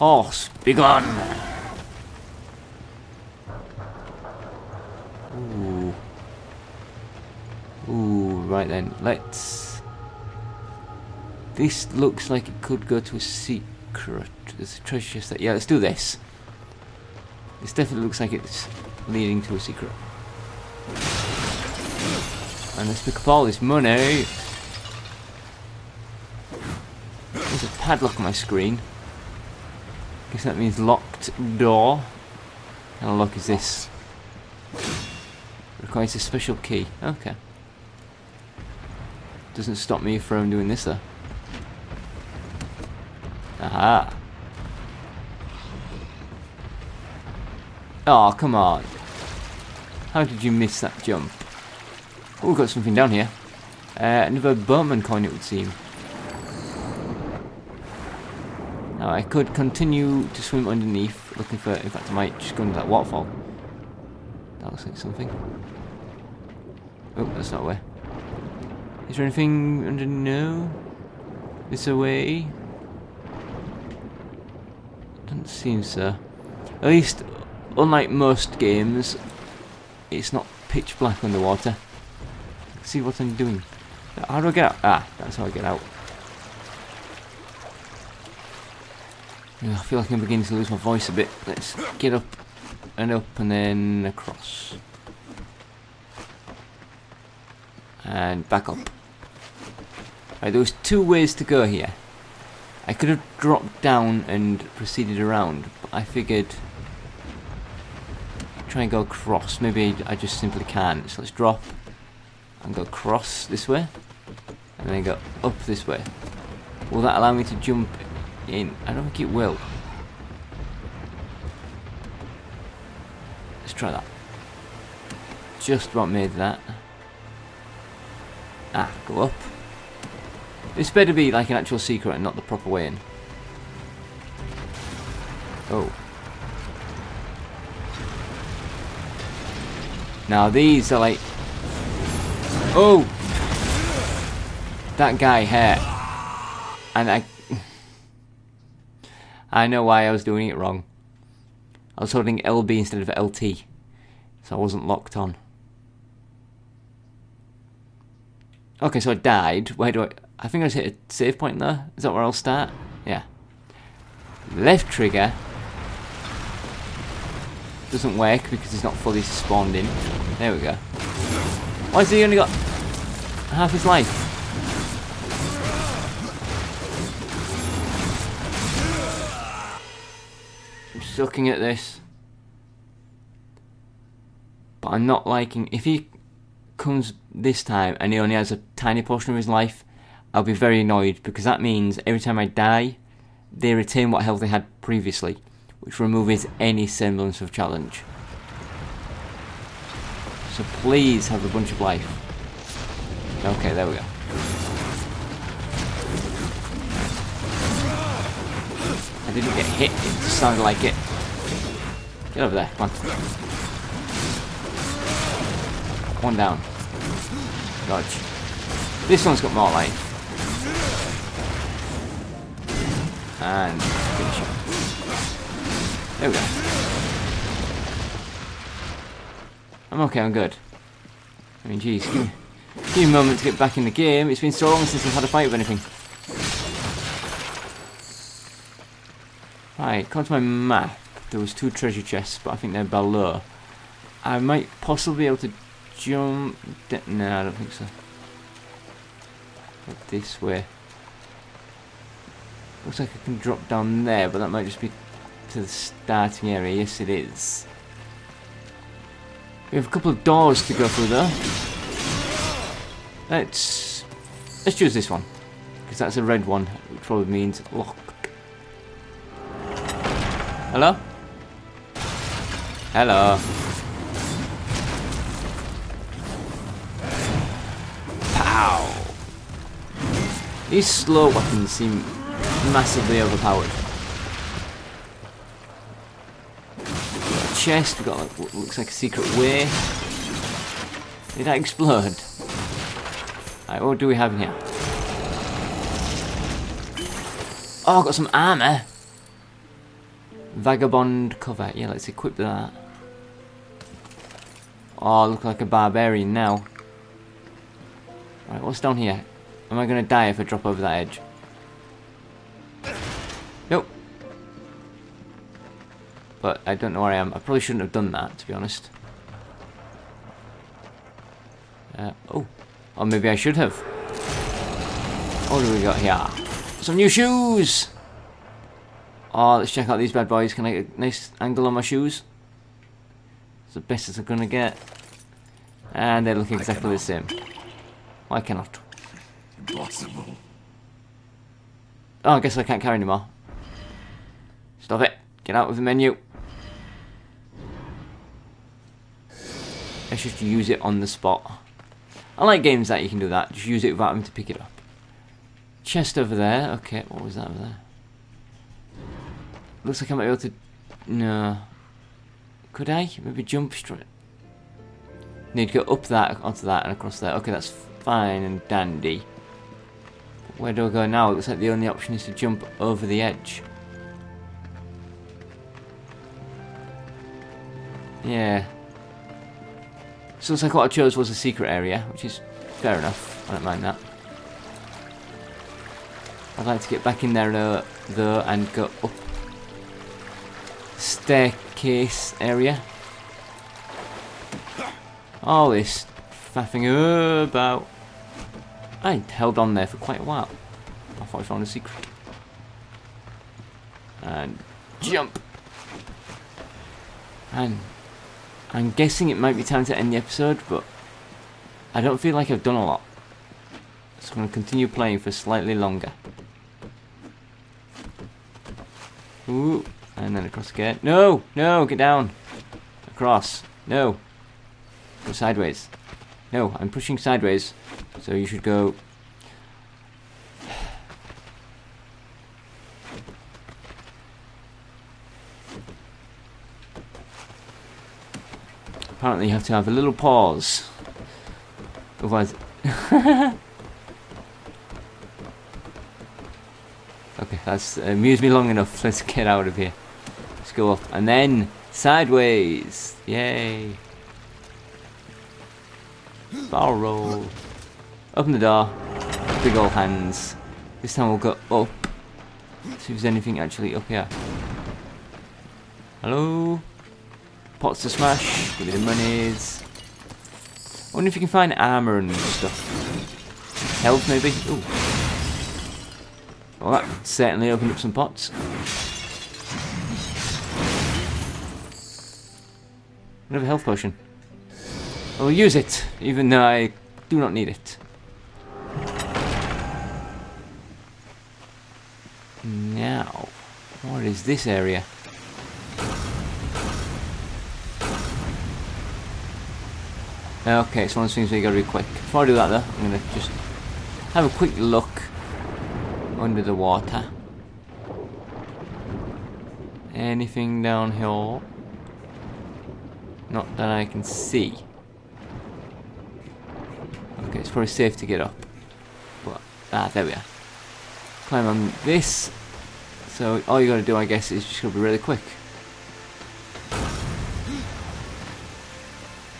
Horse, begone! Ooh. Ooh, right then. Let's... This looks like it could go to a secret. There's a treasure chest. Yeah, let's do this. This definitely looks like it's leading to a secret. And let's pick up all this money. There's a padlock on my screen. Guess that means locked door. How lock is this? Requires a special key. Okay. Doesn't stop me from doing this though. Aha. Oh, come on. How did you miss that jump? Oh, we've got something down here. Uh, another Boatman coin, it would seem. I could continue to swim underneath, looking for... In fact, I might just go into that waterfall. That looks like something. Oh, that's not where. Is there anything under... No? This away? Doesn't seem so. At least, unlike most games, it's not pitch black underwater. See what I'm doing. How do I get out? Ah, that's how I get out. I feel like I'm beginning to lose my voice a bit. Let's get up and up and then across. And back up. Right, there was two ways to go here. I could have dropped down and proceeded around, but I figured try and go across. Maybe I just simply can't. So let's drop and go across this way and then go up this way. Will that allow me to jump in? I don't think it will. Let's try that. Just about made that. Ah, go up. This better be like an actual secret and not the proper way in. Oh. Now these are like... Oh! That guy here. And I... I know why I was doing it wrong. I was holding LB instead of LT. So I wasn't locked on. Okay, so I died. Where do I... I think I just hit a save point there. Is that where I'll start? Yeah. Left trigger. Doesn't work because it's not fully spawned in. There we go. Why has he only got half his life? I'm at this. But I'm not liking... If he comes this time and he only has a tiny portion of his life, I'll be very annoyed because that means every time I die, they retain what health they had previously, which removes any semblance of challenge. So please have a bunch of life. Okay, there we go. I didn't get hit, it just sounded like it. Get over there, come on. One down. Dodge. This one's got more life. And finish him. There we go. I'm okay, I'm good. I mean, geez, give me, give me a to get back in the game. It's been so long since I've had a fight with anything. Right, come to my map. There was two treasure chests, but I think they're below. I might possibly be able to jump... No, I don't think so. But this way. Looks like I can drop down there, but that might just be to the starting area. Yes, it is. We have a couple of doors to go through though. Let's let's choose this one because that's a red one, which probably means locked. Hello? Hello. Pow! These slow weapons seem massively overpowered. Got a chest, we've got like, what looks like a secret way. Did that explode? Alright, what do we have in here? Oh, I've got some armour. Vagabond cover. Yeah, let's equip that. Oh, I look like a barbarian now. Right, what's down here? Am I going to die if I drop over that edge? Nope. But I don't know where I am. I probably shouldn't have done that, to be honest. Uh, oh. Or maybe I should have. What do we got here? Some new shoes! Oh, let's check out these bad boys. Can I get a nice angle on my shoes? It's the best as I'm gonna get. And they look exactly the same. I cannot. Impossible. Oh, I guess I can't carry anymore. Stop it. Get out of the menu. Let's just use it on the spot. I like games that you can do that. Just use it without having to pick it up. Chest over there. Okay, what was that over there? Looks like I might be able to... No. Could I? Maybe jump straight? Need to go up that, onto that, and across there. Okay, that's fine and dandy. Where do I go now? It looks like the only option is to jump over the edge. Yeah. So looks like what I chose was a secret area, which is fair enough. I don't mind that. I'd like to get back in there though and go up staircase area. All this faffing about. I held on there for quite a while. I thought I found a secret. And jump. And I'm guessing it might be time to end the episode, but I don't feel like I've done a lot. So I'm going to continue playing for slightly longer. Ooh, and then across again. No, no, get down. Across. No. Go sideways. No, I'm pushing sideways. So you should go... Apparently you have to have a little pause. Otherwise... okay, that's amused me long enough. Let's get out of here. Go up. And then sideways. Yay. Barrel roll. Open the door. Big old hands. This time we'll go up. See if there's anything actually up here. Hello? Pots to smash. Give me the monies. I wonder if you can find armor and stuff. Health maybe? Ooh. Well that certainly opened up some pots. Another health potion. I will use it, even though I do not need it. Now, what is this area? Okay, it's one of those things where you gotta be quick. Before I do that though, I'm gonna just have a quick look under the water. Anything down here? Not that I can see. Okay, it's probably safe to get up. But, ah, there we are. Climb on this. So all you gotta do, I guess, is just gotta be really quick.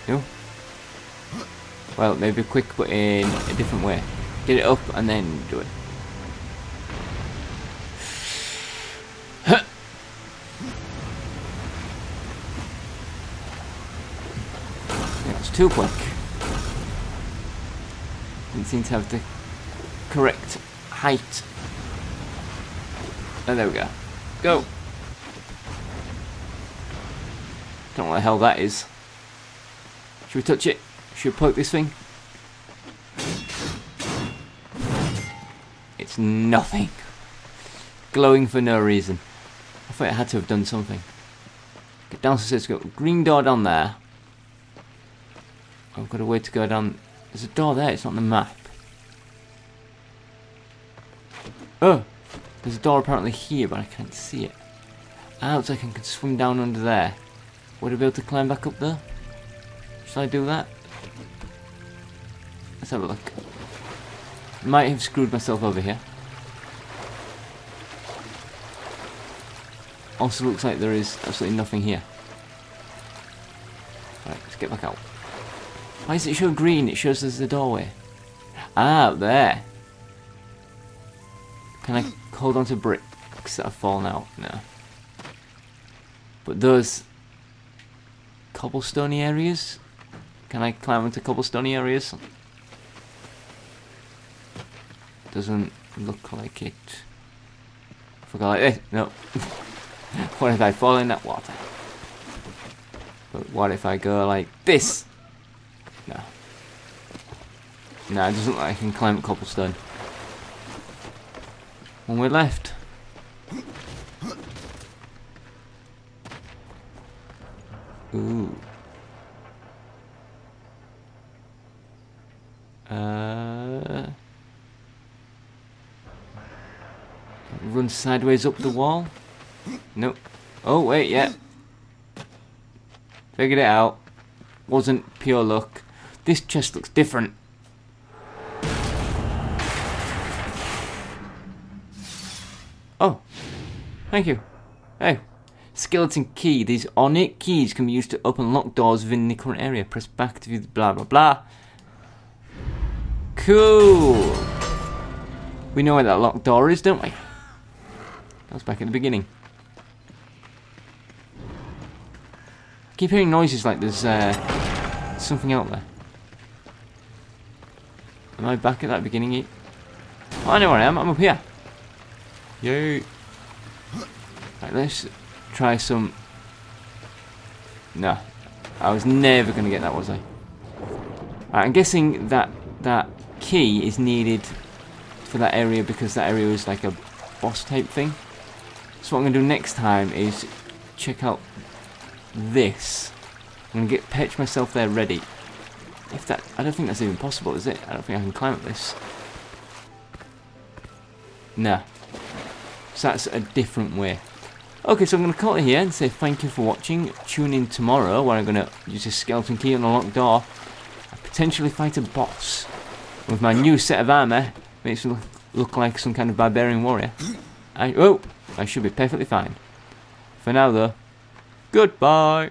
No? Well, maybe quick, but in a different way. Get it up and then do it. Too quick. Didn't seem to have the correct height. Oh, there we go. Go! Don't know what the hell that is. Should we touch it? Should we poke this thing? It's nothing. Glowing for no reason. I thought it had to have done something. Get downstairs, got green door down there. I've got a way to go down. There's a door there, it's not on the map. Oh! There's a door apparently here, but I can't see it. Ah, looks I can swim down under there. Would I be able to climb back up there? Should I do that? Let's have a look. Might have screwed myself over here. also looks like there is absolutely nothing here. Right, let's get back out. Why does it show green? It shows there's a doorway. Ah, there. Can I hold on to bricks that have fallen out? No. But those cobblestone areas? Can I climb into cobblestone areas? Doesn't look like it. If I like this, no. what if I fall in that water? But what if I go like this? No. No, it doesn't look like I can climb cobblestone. One way left. Ooh. Uh, run sideways up the wall. Nope. Oh wait, yeah. Figured it out. Wasn't pure luck. This chest looks different. Oh, thank you. Hey, skeleton key. These ornate keys can be used to open locked doors within the current area. Press back to view the blah blah blah. Cool. We know where that locked door is, don't we? That was back at the beginning. I keep hearing noises like there's uh, something out there. Am I back at that beginning? Oh, I know where I am. I'm up here. Yay. Right, let's try some... No. I was never going to get that, was I? Right, I'm guessing that that key is needed for that area because that area was like a boss type thing. So what I'm going to do next time is check out this. I'm going to get pitch myself there ready. If that, I don't think that's even possible, is it? I don't think I can climb up this. Nah. So that's a different way. Okay, so I'm going to call it here and say thank you for watching. Tune in tomorrow where I'm going to use a skeleton key on a locked door and potentially fight a boss with my new set of armour. Makes me look, look like some kind of barbarian warrior. I, oh, I should be perfectly fine. For now though, goodbye.